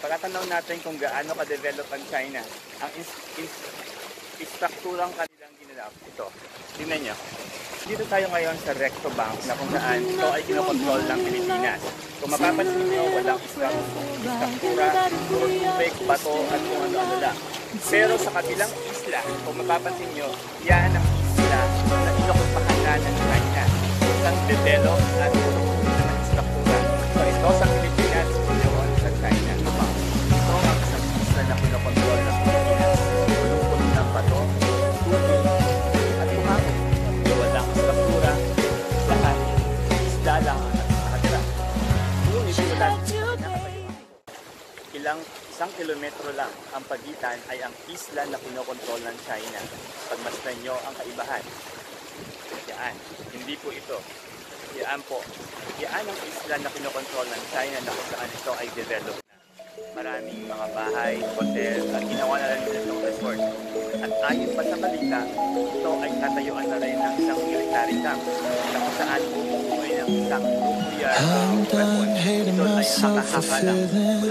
pagkatanaw natin kung gaano ka-develop ang China, ang is, is, istrukturang kanilang ginanap. Ito, tingnan nyo. Dito tayo ngayon sa Recto Bank na kung saan ito ay kinokontrol ng Pilipinas. Kung mapapansin nyo, walang istruktura, puro tubig, bato at kung ano-ano lang. Pero sa kabilang isla, kung mapapansin nyo, yan ang isla na inokupahan ng China. Isang develop at lang ang nakatira. Ngunit wala ilang isang kilometro lang ang pagitan ay ang isla na kinokontrol ng China. Pagmasdan nyo ang kaibahan. Yan. Hindi po ito. Yan po. Yan ang isla na kinokontrol ng China na kung saan ito ay developed. Maraming mga bahay, hotel, at ginawa na rin itong resort. At ayon pa sa balita, ito ay tatayuan na rin ng isang military camp na kung saan I'm done hating myself for feeling?